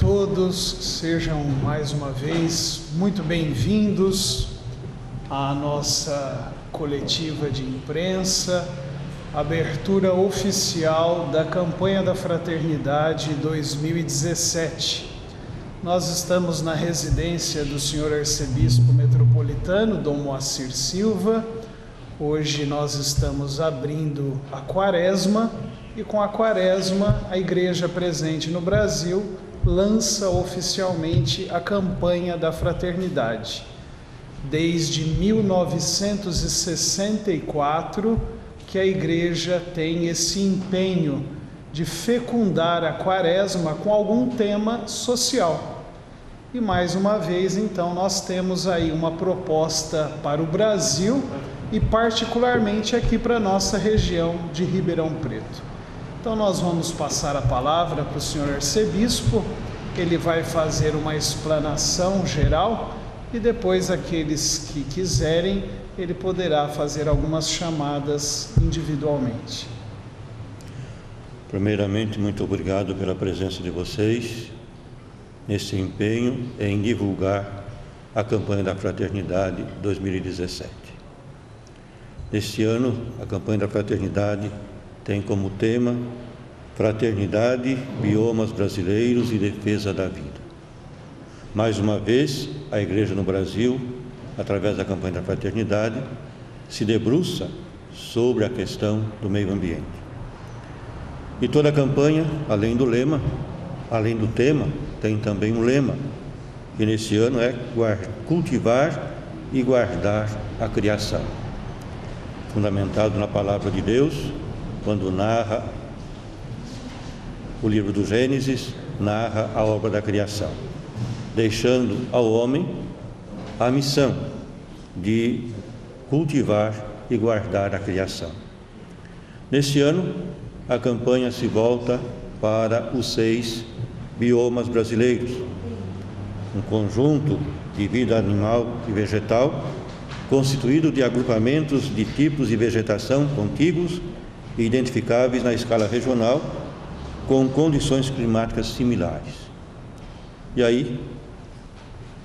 todos, sejam mais uma vez muito bem-vindos à nossa coletiva de imprensa, abertura oficial da campanha da Fraternidade 2017. Nós estamos na residência do senhor arcebispo metropolitano, Dom Moacir Silva. Hoje nós estamos abrindo a quaresma e com a quaresma a igreja presente no Brasil lança oficialmente a campanha da fraternidade. Desde 1964 que a igreja tem esse empenho de fecundar a quaresma com algum tema social. E mais uma vez, então, nós temos aí uma proposta para o Brasil e particularmente aqui para a nossa região de Ribeirão Preto. Então nós vamos passar a palavra para o senhor arcebispo, ele vai fazer uma explanação geral e depois aqueles que quiserem, ele poderá fazer algumas chamadas individualmente. Primeiramente, muito obrigado pela presença de vocês nesse empenho em divulgar a campanha da Fraternidade 2017. Este ano, a campanha da Fraternidade tem como tema Fraternidade, Biomas Brasileiros e Defesa da Vida. Mais uma vez, a Igreja no Brasil, através da campanha da Fraternidade, se debruça sobre a questão do meio ambiente. E toda a campanha, além do lema, além do tema, tem também um lema, que nesse ano é cultivar e guardar a criação. Fundamentado na palavra de Deus, quando narra o livro do Gênesis, narra a obra da criação, deixando ao homem a missão de cultivar e guardar a criação. Neste ano, a campanha se volta para os seis biomas brasileiros, um conjunto de vida animal e vegetal constituído de agrupamentos de tipos de vegetação contíguos identificáveis na escala regional com condições climáticas similares. E aí,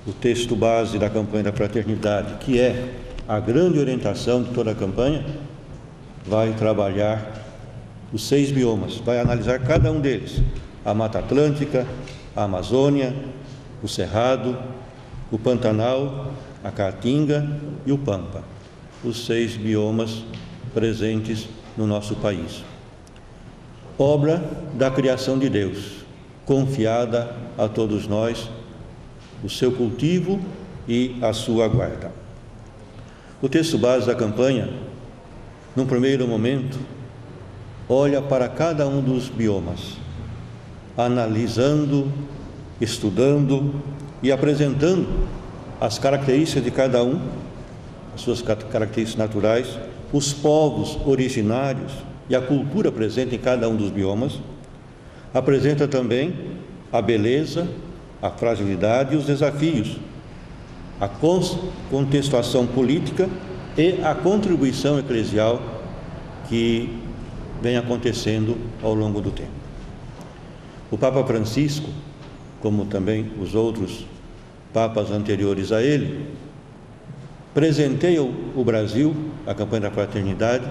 o texto base da campanha da fraternidade, que é a grande orientação de toda a campanha, vai trabalhar os seis biomas, vai analisar cada um deles: a Mata Atlântica, a Amazônia, o Cerrado, o Pantanal, a Caatinga e o Pampa, os seis biomas presentes no nosso país. Obra da criação de Deus, confiada a todos nós, o seu cultivo e a sua guarda. O texto base da campanha, num primeiro momento, olha para cada um dos biomas, analisando, estudando e apresentando as características de cada um, as suas características naturais, os povos originários e a cultura presente em cada um dos biomas, apresenta também a beleza, a fragilidade e os desafios, a contextuação política e a contribuição eclesial que vem acontecendo ao longo do tempo. O Papa Francisco, como também os outros papas anteriores a ele, presenteiam o Brasil, a campanha da fraternidade,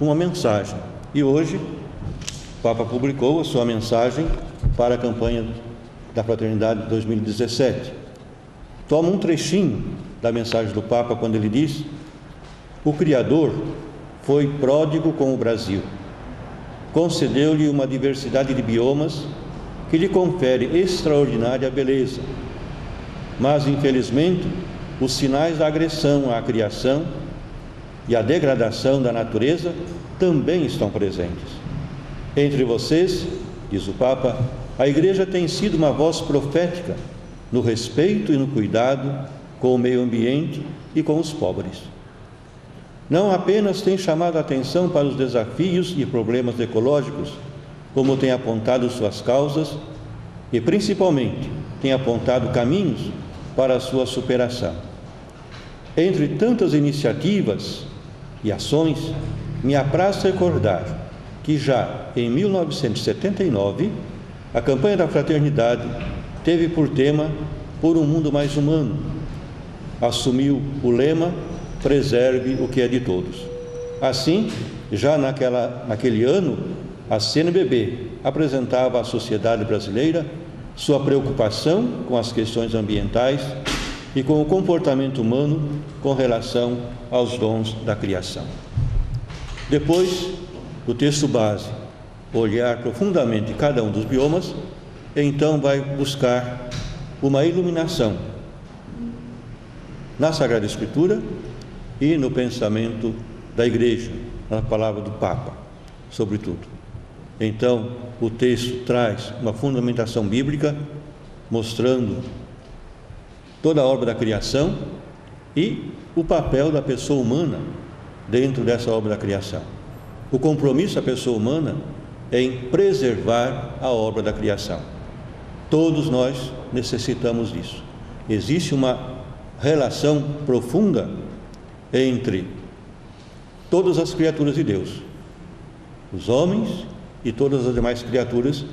uma mensagem. E hoje, o Papa publicou a sua mensagem para a campanha da fraternidade 2017. Toma um trechinho da mensagem do Papa quando ele diz: O Criador foi pródigo com o Brasil. Concedeu-lhe uma diversidade de biomas que lhe confere extraordinária beleza. Mas, infelizmente, os sinais da agressão à criação e à degradação da natureza também estão presentes. Entre vocês, diz o Papa, a Igreja tem sido uma voz profética no respeito e no cuidado com o meio ambiente e com os pobres. Não apenas tem chamado a atenção para os desafios e problemas ecológicos, como tem apontado suas causas e principalmente tem apontado caminhos para a sua superação. Entre tantas iniciativas e ações, me apraz recordar que já em 1979, a campanha da fraternidade teve por tema Por um Mundo Mais Humano. Assumiu o lema Preserve o que é de todos. Assim, já naquela, naquele ano, a CNBB apresentava à sociedade brasileira sua preocupação com as questões ambientais e com o comportamento humano com relação aos dons da criação. Depois, o texto base, olhar profundamente cada um dos biomas, então vai buscar uma iluminação na Sagrada Escritura e no pensamento da Igreja, na palavra do Papa, sobretudo. Então, o texto traz uma fundamentação bíblica, mostrando toda a obra da criação e o papel da pessoa humana dentro dessa obra da criação. O compromisso da pessoa humana é em preservar a obra da criação. Todos nós necessitamos disso. Existe uma relação profunda entre todas as criaturas de Deus, os homens e todas as demais criaturas,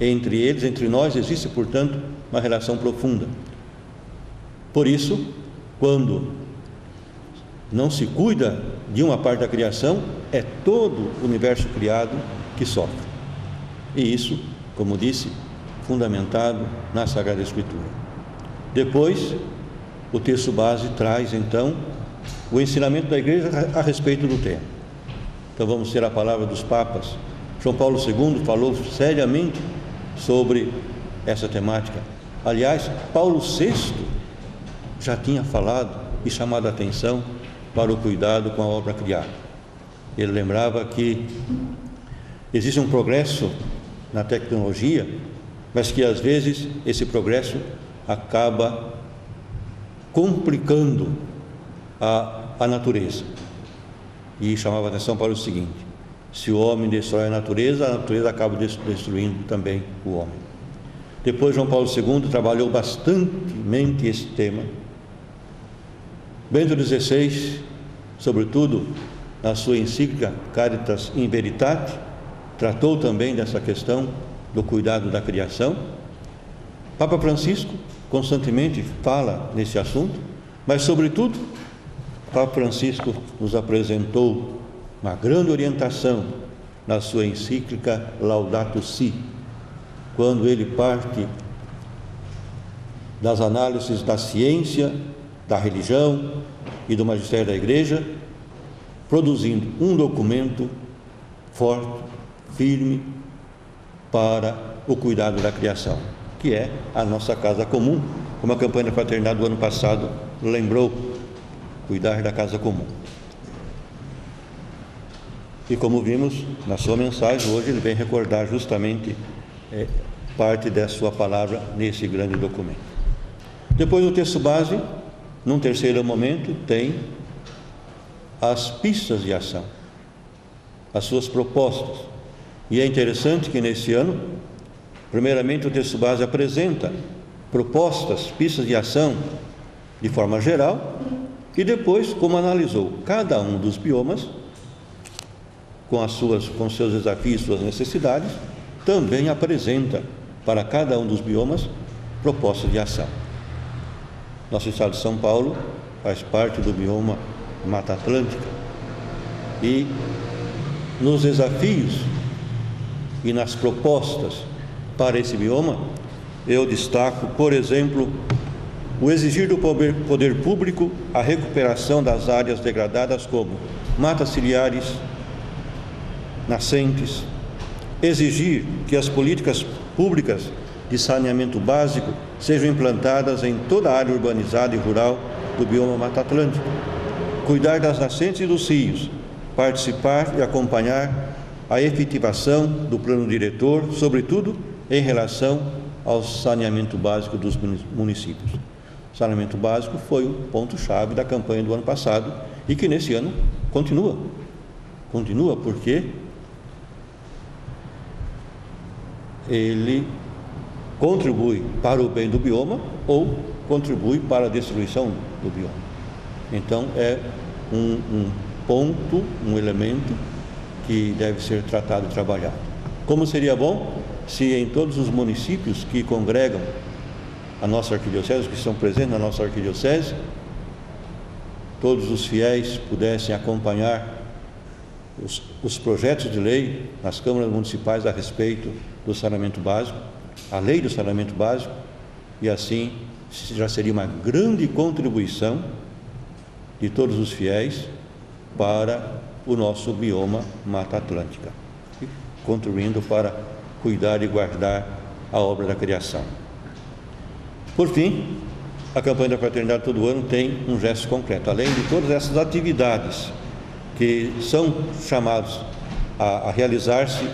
entre eles, entre nós, existe, portanto, uma relação profunda. Por isso, quando não se cuida de uma parte da criação, é todo o universo criado que sofre. E isso, como disse, fundamentado na Sagrada Escritura. Depois, o texto base traz então o ensinamento da igreja a respeito do tema. Então vamos ter a palavra dos papas João Paulo II falou seriamente sobre essa temática. Aliás, Paulo VI já tinha falado e chamado a atenção para o cuidado com a obra criada. Ele lembrava que existe um progresso na tecnologia, mas que às vezes esse progresso acaba complicando a, a natureza. E chamava a atenção para o seguinte: se o homem destrói a natureza, a natureza acaba destruindo também o homem. Depois, João Paulo II trabalhou bastantemente esse tema. Bento XVI, sobretudo na sua encíclica Caritas in Veritate, tratou também dessa questão do cuidado da criação. Papa Francisco constantemente fala nesse assunto, mas, sobretudo, Papa Francisco nos apresentou uma grande orientação na sua encíclica Laudato Si, quando ele parte das análises da ciência, da religião e do magistério da igreja, produzindo um documento forte, firme para o cuidado da criação, que é a nossa casa comum, como a campanha da fraternidade do ano passado lembrou, cuidar da casa comum. E como vimos na sua mensagem, hoje ele vem recordar justamente é, parte da sua palavra nesse grande documento. Depois, no texto base, num terceiro momento, tem as pistas de ação, as suas propostas. E é interessante que nesse ano, primeiramente, o texto base apresenta propostas, pistas de ação de forma geral, e depois, como analisou cada um dos biomas, com as suas com seus desafios, suas necessidades, também apresenta para cada um dos biomas propostas de ação. Nosso estado de São Paulo faz parte do bioma Mata Atlântica. E nos desafios e nas propostas para esse bioma, eu destaco, por exemplo, o exigir do poder público a recuperação das áreas degradadas como matas ciliares, nascentes, exigir que as políticas públicas de saneamento básico sejam implantadas em toda a área urbanizada e rural do bioma Mata Atlântica, cuidar das nascentes e dos rios, participar e acompanhar a efetivação do plano diretor, sobretudo em relação ao saneamento básico dos municípios. O saneamento básico foi o ponto-chave da campanha do ano passado e que nesse ano continua. Continua porque ele contribui para o bem do bioma ou contribui para a destruição do bioma. Então é um, um ponto, um elemento que deve ser tratado e trabalhado. Como seria bom se em todos os municípios que congregam a nossa arquidiocese, que estão presentes na nossa arquidiocese, todos os fiéis pudessem acompanhar os, os, projetos de lei nas câmaras municipais a respeito do saneamento básico, a lei do saneamento básico, e assim já seria uma grande contribuição de todos os fiéis para o nosso bioma Mata Atlântica, contribuindo para cuidar e guardar a obra da criação. Por fim, a campanha da fraternidade todo ano tem um gesto concreto, além de todas essas atividades que são chamados a, a realizar-se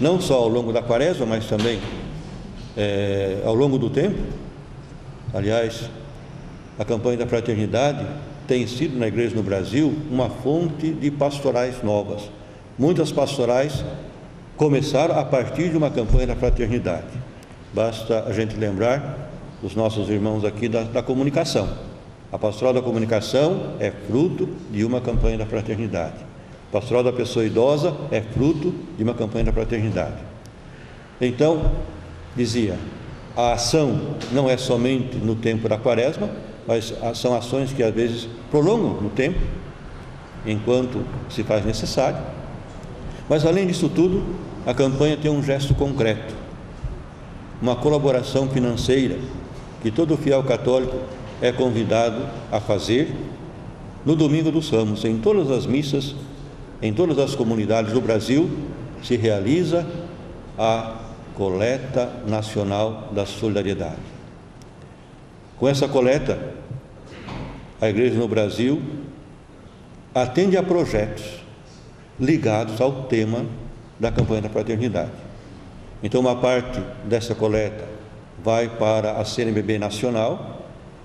não só ao longo da quaresma, mas também é, ao longo do tempo. Aliás, a campanha da fraternidade tem sido na igreja no Brasil uma fonte de pastorais novas. Muitas pastorais começaram a partir de uma campanha da fraternidade. Basta a gente lembrar dos nossos irmãos aqui da, da comunicação. A pastoral da comunicação é fruto de uma campanha da fraternidade. A pastoral da pessoa idosa é fruto de uma campanha da fraternidade. Então, dizia, a ação não é somente no tempo da quaresma, mas são ações que às vezes prolongam no tempo, enquanto se faz necessário. Mas além disso tudo, a campanha tem um gesto concreto, uma colaboração financeira que todo fiel católico é convidado a fazer no domingo dos ramos, em todas as missas, em todas as comunidades do Brasil, se realiza a coleta nacional da solidariedade. Com essa coleta, a igreja no Brasil atende a projetos ligados ao tema da campanha da fraternidade. Então, uma parte dessa coleta vai para a CNBB Nacional,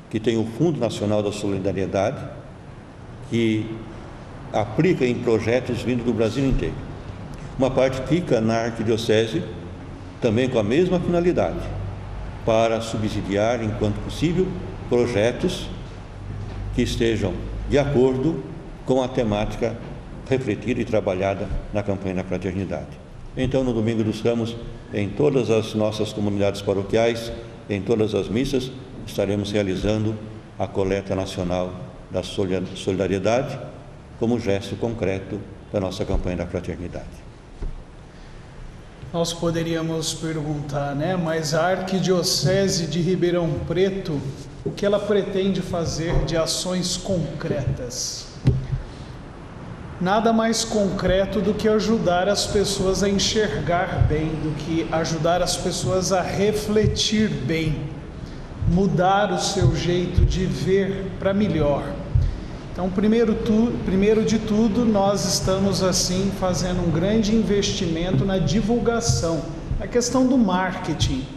que tem o Fundo Nacional da Solidariedade, que aplica em projetos vindo do Brasil inteiro. Uma parte fica na Arquidiocese, também com a mesma finalidade para subsidiar, enquanto possível, projetos que estejam de acordo com a temática refletida e trabalhada na campanha da fraternidade. Então, no domingo dos ramos, em todas as nossas comunidades paroquiais, em todas as missas, estaremos realizando a coleta nacional da solidariedade como gesto concreto da nossa campanha da fraternidade. Nós poderíamos perguntar, né? Mas a Arquidiocese de Ribeirão Preto, o que ela pretende fazer de ações concretas? Nada mais concreto do que ajudar as pessoas a enxergar bem, do que ajudar as pessoas a refletir bem, mudar o seu jeito de ver para melhor. Então, primeiro, tu, primeiro de tudo, nós estamos assim fazendo um grande investimento na divulgação, a questão do marketing.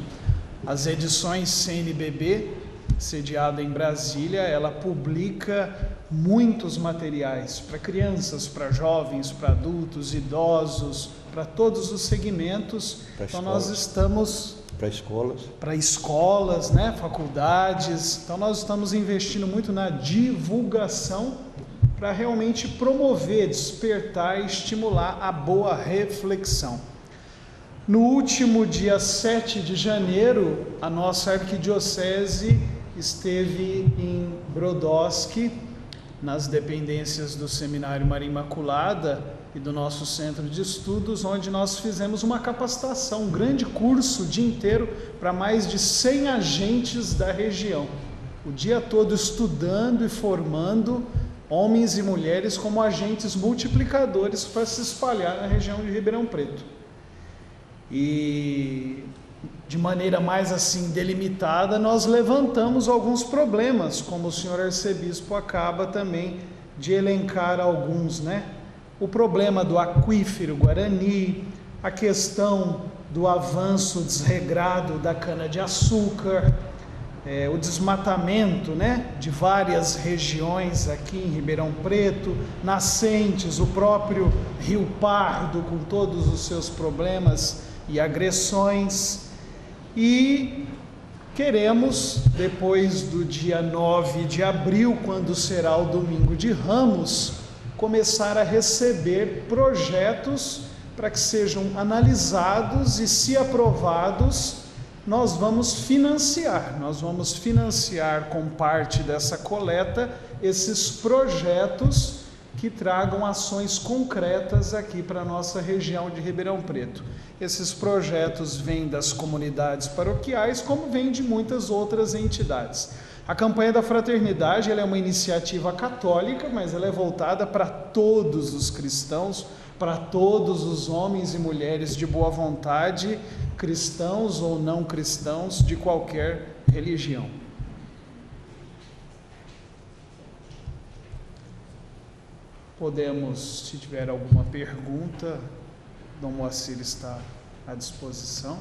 As edições CNBB, sediada em Brasília, ela publica muitos materiais para crianças, para jovens, para adultos, idosos, para todos os segmentos. Então, nós estamos para escolas. Para escolas, né, faculdades. Então nós estamos investindo muito na divulgação para realmente promover, despertar e estimular a boa reflexão. No último dia 7 de janeiro, a nossa arquidiocese esteve em Brodowski, nas dependências do Seminário Maria Imaculada, e do nosso centro de estudos, onde nós fizemos uma capacitação, um grande curso o dia inteiro para mais de 100 agentes da região. O dia todo estudando e formando homens e mulheres como agentes multiplicadores para se espalhar na região de Ribeirão Preto. E de maneira mais assim delimitada, nós levantamos alguns problemas, como o senhor arcebispo acaba também de elencar alguns, né? O problema do aquífero Guarani, a questão do avanço desregrado da cana-de-açúcar, é, o desmatamento né, de várias regiões aqui em Ribeirão Preto, nascentes, o próprio Rio Pardo com todos os seus problemas e agressões. E queremos, depois do dia 9 de abril, quando será o domingo de Ramos, começar a receber projetos para que sejam analisados e, se aprovados, nós vamos financiar, nós vamos financiar com parte dessa coleta esses projetos que tragam ações concretas aqui para a nossa região de Ribeirão Preto. Esses projetos vêm das comunidades paroquiais, como vêm de muitas outras entidades. A campanha da fraternidade é uma iniciativa católica, mas ela é voltada para todos os cristãos, para todos os homens e mulheres de boa vontade, cristãos ou não cristãos, de qualquer religião. Podemos, se tiver alguma pergunta, Dom Moacir está à disposição.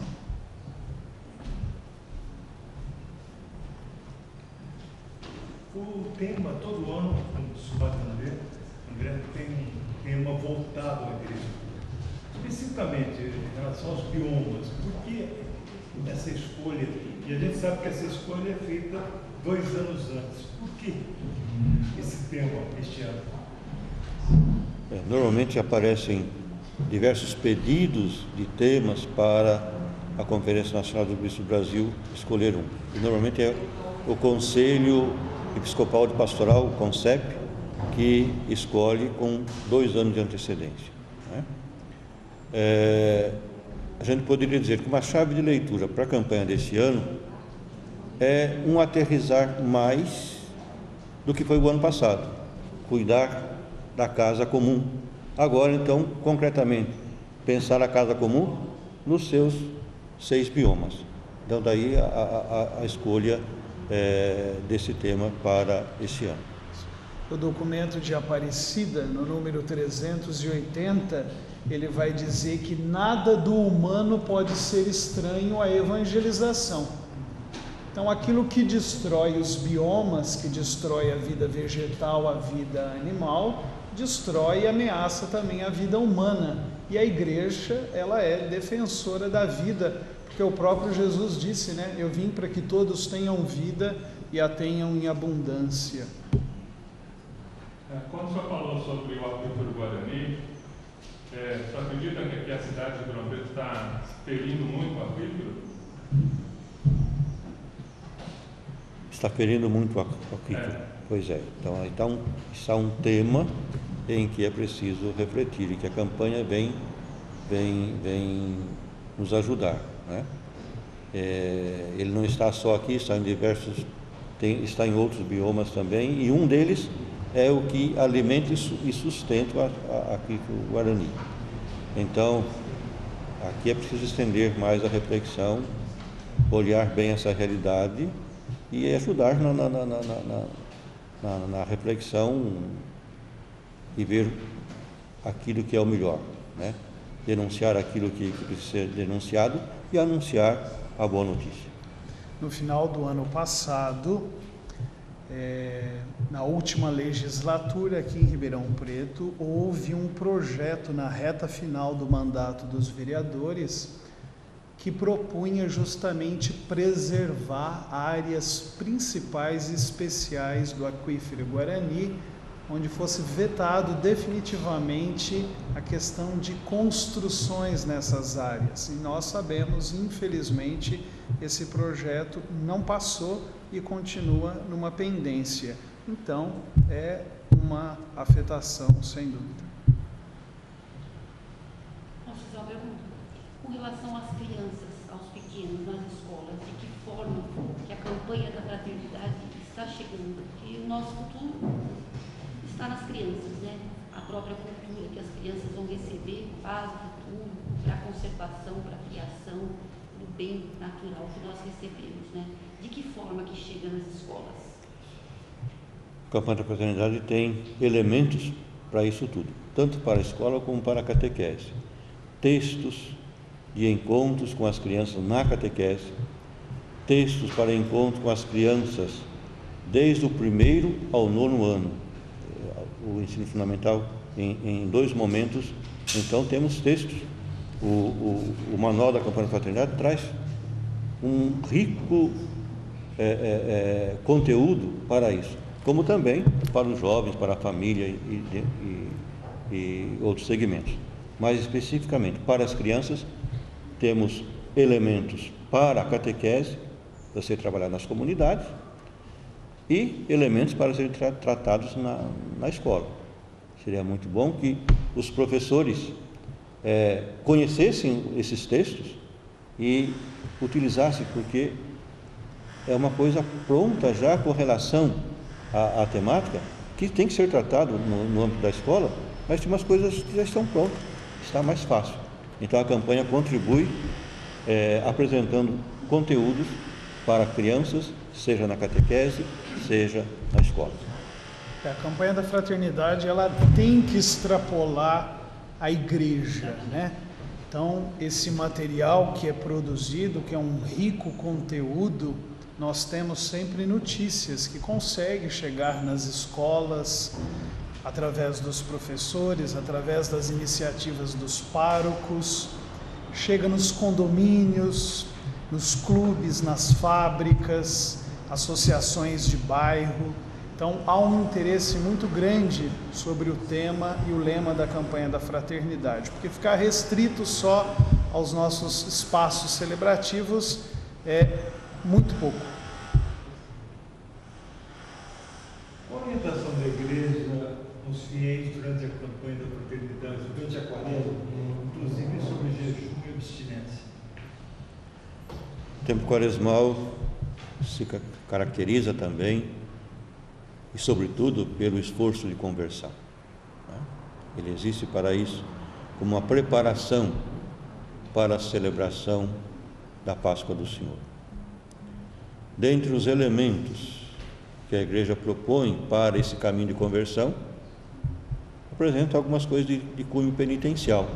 O tema, todo ano, no Subato André, André tem um tema voltado à igreja. Especificamente em relação aos biomas, por que essa escolha? E a gente sabe que essa escolha é feita dois anos antes. Por que esse tema este ano? É, normalmente aparecem diversos pedidos de temas para a Conferência Nacional do Bispo do Brasil escolher um. E normalmente é o Conselho Episcopal de Pastoral, o CONCEP, que escolhe com dois anos de antecedência. Né? É, a gente poderia dizer que uma chave de leitura para a campanha desse ano é um aterrizar mais do que foi o ano passado, cuidar da casa comum. Agora, então, concretamente, pensar a casa comum nos seus seis biomas. Então, daí a, a, a escolha é, desse tema para esse ano. O documento de Aparecida, no número 380, ele vai dizer que nada do humano pode ser estranho à evangelização. Então, aquilo que destrói os biomas, que destrói a vida vegetal, a vida animal, destrói e ameaça também a vida humana. E a igreja, ela é defensora da vida, porque o próprio Jesus disse, né? Eu vim para que todos tenham vida e a tenham em abundância. É, quando o senhor falou sobre o aquífero Guarani, é, você acredita que a cidade de Ribeirão Preto está ferindo muito o aquífero? Está ferindo muito o aquífero. É. Pois é. Então, então, está um tema em que é preciso refletir e que a campanha vem, vem, vem nos ajudar. Né? É, ele não está só aqui, está em diversos, tem, está em outros biomas também, e um deles é o que alimenta e sustenta aqui o Guarani. Então, aqui é preciso estender mais a reflexão, olhar bem essa realidade e ajudar na, na, na, na, na reflexão e ver aquilo que é o melhor, né? denunciar aquilo que, que precisa ser denunciado e anunciar a boa notícia. No final do ano passado, é, na última legislatura aqui em Ribeirão Preto, houve um projeto na reta final do mandato dos vereadores que propunha justamente preservar áreas principais e especiais do aquífero Guarani onde fosse vetado definitivamente a questão de construções nessas áreas. E nós sabemos, infelizmente, esse projeto não passou e continua numa pendência. Então, é uma afetação, sem dúvida. Uma pergunta? Com relação às crianças, aos pequenos nas escolas, de que forma que a campanha da fraternidade está chegando? Que o nosso futuro está nas crianças, né? A própria cultura que as crianças vão receber para o futuro, para a conservação, para a criação do bem natural que nós recebemos, né? De que forma que chega nas escolas? A campanha da fraternidade tem elementos para isso tudo, tanto para a escola como para a catequese. Textos de encontros com as crianças na catequese, textos para encontro com as crianças desde o primeiro ao nono ano, o ensino fundamental em, em dois momentos. Então, temos textos. O, o, o Manual da Campanha da Fraternidade traz um rico é, é, é, conteúdo para isso, como também para os jovens, para a família e, e, e outros segmentos. Mais especificamente, para as crianças, temos elementos para a catequese, para ser trabalhado nas comunidades, e elementos para serem tra tratados na, na escola. Seria muito bom que os professores é, conhecessem esses textos e utilizassem, porque é uma coisa pronta já com relação à, à temática, que tem que ser tratado no, no âmbito da escola, mas tem umas coisas que já estão prontas, está mais fácil. Então a campanha contribui é, apresentando conteúdos para crianças, seja na catequese, seja na escola. É, a campanha da fraternidade ela tem que extrapolar a igreja, né? Então esse material que é produzido, que é um rico conteúdo, nós temos sempre notícias que consegue chegar nas escolas através dos professores, através das iniciativas dos párocos, chega nos condomínios, nos clubes, nas fábricas, associações de bairro. Então há um interesse muito grande sobre o tema e o lema da campanha da fraternidade, porque ficar restrito só aos nossos espaços celebrativos é muito pouco. Qual a orientação da igreja fiéis durante a campanha da fraternidade, durante a quaresma, inclusive sobre jejum e abstinência? Tempo quaresmal se caracteriza também, e sobretudo, pelo esforço de conversão. Né? Ele existe para isso, como uma preparação para a celebração da Páscoa do Senhor. Dentre os elementos que a igreja propõe para esse caminho de conversão, apresenta algumas coisas de, de cunho penitencial.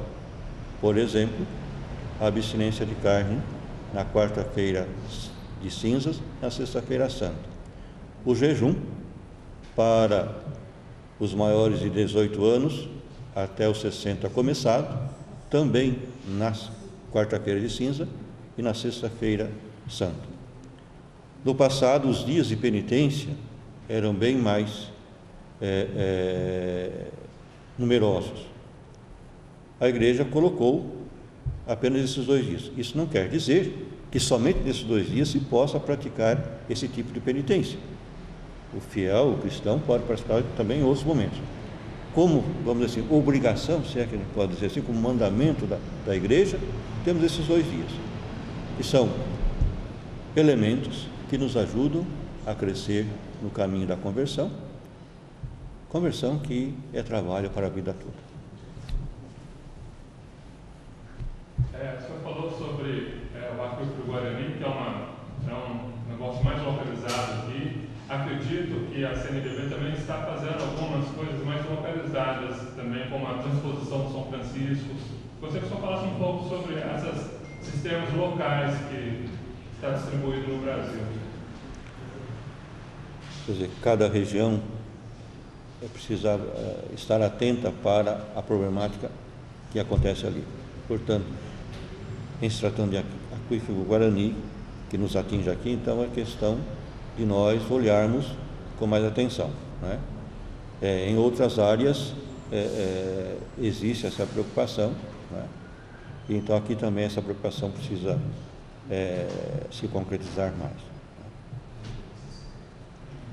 Por exemplo, a abstinência de carne na quarta-feira de cinzas, na sexta-feira santa. O jejum para os maiores de 18 anos até os 60 começado, também na quarta-feira de cinza e na sexta-feira santa. No passado, os dias de penitência eram bem mais é, é, numerosos. A igreja colocou apenas esses dois dias. Isso não quer dizer que somente nesses dois dias se possa praticar esse tipo de penitência. O fiel, o cristão, pode participar também em outros momentos. Como, vamos dizer assim, obrigação, se é que a gente pode dizer assim, como mandamento da, da igreja, temos esses dois dias, que são elementos que nos ajudam a crescer no caminho da conversão, conversão que é trabalho para a vida toda. É, o senhor falou sobre é, o aquífero Guarani, que é, uma, é um negócio mais localizado aqui. Acredito que a CNBB também está fazendo algumas coisas mais localizadas, também como a transposição do São Francisco. Gostaria que o senhor falasse um pouco sobre esses sistemas locais que está distribuído no Brasil. Quer dizer, cada região precisa uh, estar atenta para a problemática que acontece ali. Portanto, em se tratando de aquífero Guarani, que nos atinge aqui, então é questão de nós olharmos com mais atenção. Né? É, em outras áreas é, é, existe essa preocupação, né? Então aqui também essa preocupação precisa é, se concretizar mais.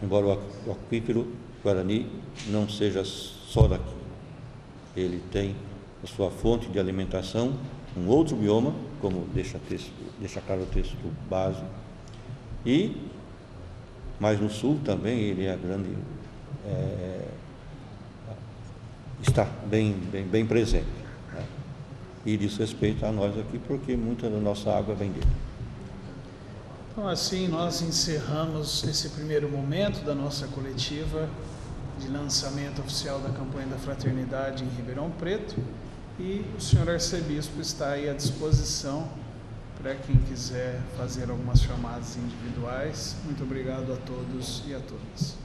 Embora o aquífero Guarani não seja só daqui, ele tem a sua fonte de alimentação um outro bioma, como deixa, texto, deixa claro o texto base, e mais no sul também ele é grande, é, está bem, bem, bem presente. E diz respeito a nós aqui, porque muita da nossa água vem dele. Então, assim, nós encerramos esse primeiro momento da nossa coletiva de lançamento oficial da campanha da Fraternidade em Ribeirão Preto. E o senhor arcebispo está aí à disposição para quem quiser fazer algumas chamadas individuais. Muito obrigado a todos e a todas.